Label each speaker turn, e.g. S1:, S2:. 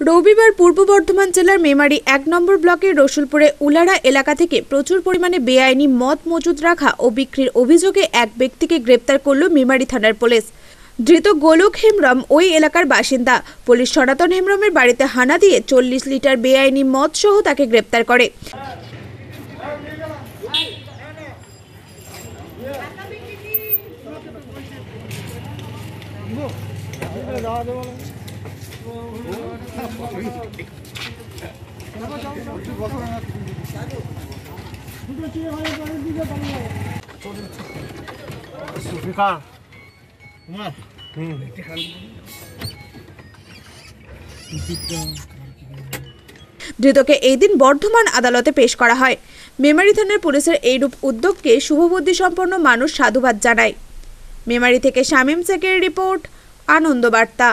S1: রবিবার পূর্ব বর্ধমান জেলার মেমারি এক নম্বর ব্লকের রসুলপুরে উলারা এলাকা থেকে প্রচুর পরিমাণে বেআইনি মদ মজুদ রাখা ও বিক্রির অভিযোগে এক ব্যক্তিকে গ্রেপ্তার করল মেমারি থানার পুলিশ। ধৃত গোলক হেমব্রম ওই এলাকার বাসিন্দা। পুলিশ সনাতন হেমব্রমের বাড়িতে হানা দিয়ে চল্লিশ লিটার বেআইনি মদ সহ তাকে গ্রেপ্তার করে। ধৃতকে এই দিন বর্ধমান আদালতে পেশ করা হয়। মেমারি থানার পুলিশের এইরূপ উদ্যোগকে শুভবুদ্ধি সম্পন্ন মানুষ সাধুবাদ জানায়। মেমারি থেকে শামীম শেখের রিপোর্ট, আনন্দবার্তা।